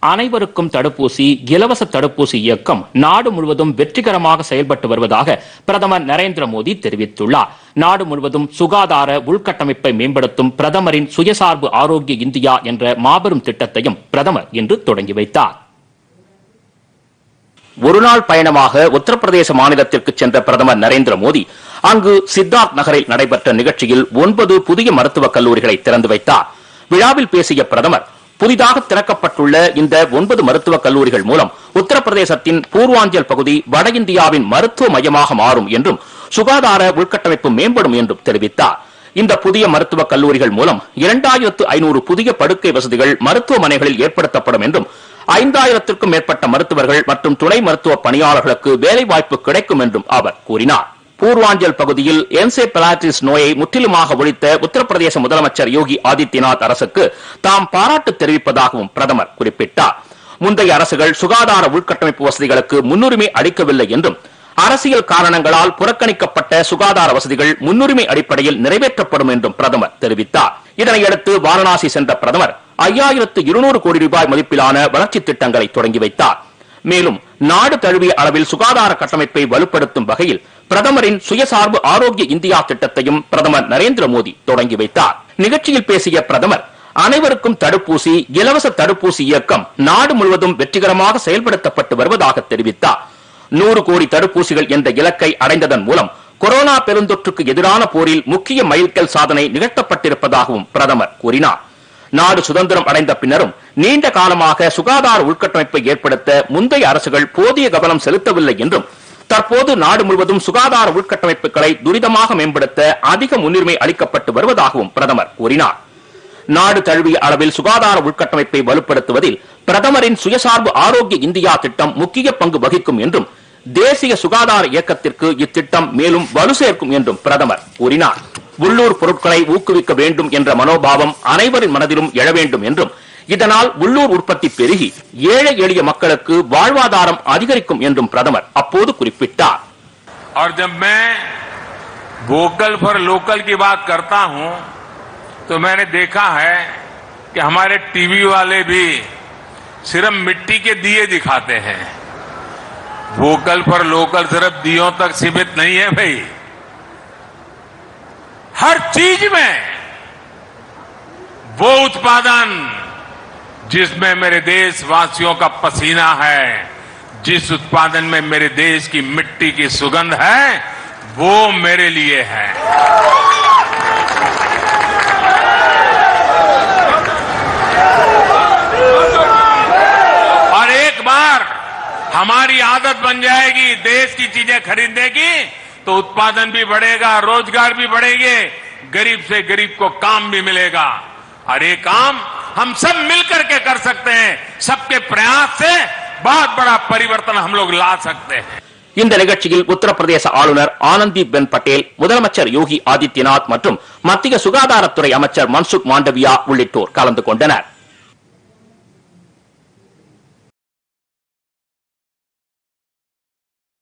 அனைவருக்கும் தடுப்பூசி இலவச தடுப்பூசி இயக்கம் நாடு முழுவதும் வெற்றிகரமாக செயல்பட்டு வருவதாக பிரதமர் நரேந்திர மோடி தெரிவித்துள்ளார். நாடு முழுவதும் சுகாதார உள்கட்டமைப்பை மேம்படுத்தும் பிரதமரின் சுயசார்பு ஆரோக்கிய இந்தியா என்ற மாபெரும் திட்டத்தையும் பிரதமர் இன்று தொடங்கி வைத்தார். ஒருநாள் பயணமாக உத்தரப்பிரதேச மாநிலத்திற்கு சென்ற பிரதமர் நரேந்திர மோடி அங்கு சித்தார்த் நகரில் நடைபெற்ற நிகழ்ச்சியில் ஒன்பது புதிய மருத்துவக் கல்லூரிகளை திறந்து வைத்தார். விழாவில் பேசிய பிரதமர் புதிதாக திறக்கப்பட்டுள்ள இந்த ஒன்பது மருத்துவக் கல்லூரிகள் மூலம் உத்தரப்பிரதேசத்தின் பூர்வாஞ்சல் பகுதி வட இந்தியாவின் மருத்துவ மையமாக மாறும் என்றும் சுகாதார உள்கட்டமைப்பு மேம்படும் என்றும் தெரிவித்தார். இந்த புதிய மருத்துவக் கல்லூரிகள் மூலம் இரண்டாயிரத்து ஐநூறு புதிய படுக்கை வசதிகள் மருத்துவமனைகளில் ஏற்படுத்தப்படும் என்றும் ஐந்தாயிரத்திற்கும் மேற்பட்ட மருத்துவர்கள் மற்றும் துணை மருத்துவ பணியாளர்களுக்கு வேலைவாய்ப்பு கிடைக்கும் என்றும் அவர் கூறினார். பூர்வாஞ்சல் பகுதியில் என்செபலாட்டிஸ் நோயை முற்றிலுமாக ஒழித்த உத்தரப்பிரதேச முதலமைச்சர் யோகி ஆதித்யநாத் அரசுக்கு தாம் பாராட்டு தெரிவிப்பதாகவும் பிரதமர் குறிப்பிட்டார். முந்தைய அரசுகள் சுகாதார உள்கட்டமைப்பு வசதிகளுக்கு முன்னுரிமை அளிக்கவில்லை என்றும் அரசியல் காரணங்களால் புறக்கணிக்கப்பட்ட சுகாதார வசதிகள் முன்னுரிமை அடிப்படையில் நிறைவேற்றப்படும் என்றும் பிரதமர் தெரிவித்தார். இதனையடுத்து வாரணாசி சென்ற பிரதமர் ஐயாயிரத்து இருநூறு கோடி ரூபாய் மதிப்பிலான வளர்ச்சி திட்டங்களை தொடங்கி வைத்தார். மேலும் நாடு தழுவிய அளவில் சுகாதார கட்டமைப்பை வலுப்படுத்தும் வகையில் பிரதமரின் சுயசார்பு ஆரோக்கிய இந்தியா திட்டத்தையும் பிரதமர் நரேந்திர மோடி தொடங்கி வைத்தார். நிகழ்ச்சியில் பேசிய பிரதமர் அனைவருக்கும் தடுப்பூசி இலவச தடுப்பூசி இயக்கம் நாடு முழுவதும் வெற்றிகரமாக செயல்படுத்தப்பட்டு வருவதாக தெரிவித்தார். நூறு கோடி தடுப்பூசிகள் என்ற இலக்கை அடைந்ததன் மூலம் கொரோனா பெருந்தொற்றுக்கு எதிரான போரில் முக்கிய மைல்கல் சாதனை நிகழ்த்தப்பட்டிருப்பதாகவும் பிரதமர் கூறினார். நாடு சுதந்திரம் அடைந்த பின்னரும் நீண்ட காலமாக சுகாதார உள்கட்டமைப்பை ஏற்படுத்த முந்தைய அரசுகள் போதிய கவனம் செலுத்தவில்லை என்றும் தற்போது நாடு முழுவதும் சுகாதார உள்கட்டமைப்புகளை துரிதமாக மேம்படுத்த அதிக முன்னுரிமை அளிக்கப்பட்டு வருவதாகவும் பிரதமர் கூறினார். நாடு தழுவிய அளவில் சுகாதார உள்கட்டமைப்பை வலுப்படுத்துவதில் பிரதமரின் சுயசார்பு ஆரோக்கிய இந்தியா திட்டம் முக்கிய பங்கு வகிக்கும் என்றும் தேசிய சுகாதார இயக்கத்திற்கு இத்திட்டம் மேலும் வலு சேர்க்கும் என்றும் பிரதமர் கூறினார். உள்ளூர் பொருட்களை ஊக்குவிக்க வேண்டும் என்ற மனோபாவம் அனைவரின் மனதிலும் எழ வேண்டும் என்றும் இதனால் உள்ளூர் உற்பத்தி பெருகி ஏழை எளிய மக்களுக்கு வாழ்வாதாரம் அதிகரிக்கும் என்றும் பிரதமர் அப்போது குறிப்பிட்டார் और जब मैं वोकल फॉर लोकल की बात करता हूं तो मैंने देखा है कि हमारे टीवी वाले भी सिर्फ मिट्टी के दिए दिखाते हैं वोकल फॉर लोकल सिर्फ दियों तक सीमित नहीं है भाई चीज़ में वो उत्पादन जिसमें मेरे देशवासियों का पसीना है, जिस उत्पादन में मेरे देश की मिट्टी की सुगंध है, वो मेरे लिए है। और एक बार हमारी आदत बन जाएगी, देश की चीज़ें खरीदने की तो उत्पादन भी बढ़ेगा, रोज़गार भी बढ़ेंगे गरीब से गरीब को काम भी मिलेगा और ये काम हम सब मिलकर के कर सकते हैं सबके प्रयास से बहुत बड़ा परिवर्तन हम लोग ला सकते हैं இந்த நிகழ்ச்சியில் உத்தரப்பிரதேச ஆளுநர் ஆனந்தி பென் பட்டேல் முதலமைச்சர் யோகி ஆதித்யநாத் மற்றும் மத்திய சுகாதாரத்துறை அமைச்சர் மன்சுக் மாண்டவியா உள்ளிட்டோர் கலந்து கொண்டனர்